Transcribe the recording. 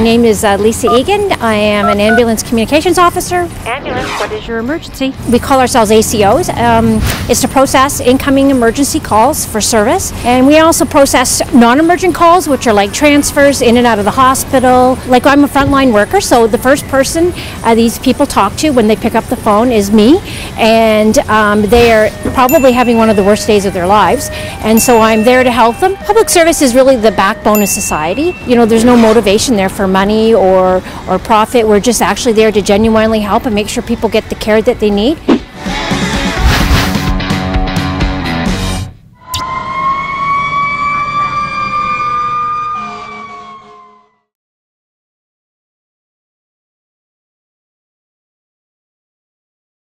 name is uh, Lisa Egan. I am an ambulance communications officer. Ambulance, what is your emergency? We call ourselves ACOs. Um, it's to process incoming emergency calls for service. And we also process non emergent calls, which are like transfers in and out of the hospital. Like I'm a frontline worker, so the first person uh, these people talk to when they pick up the phone is me. And um, they are probably having one of the worst days of their lives. And so I'm there to help them. Public service is really the backbone of society. You know, there's no motivation there for money or, or profit. We're just actually there to genuinely help and make sure people get the care that they need.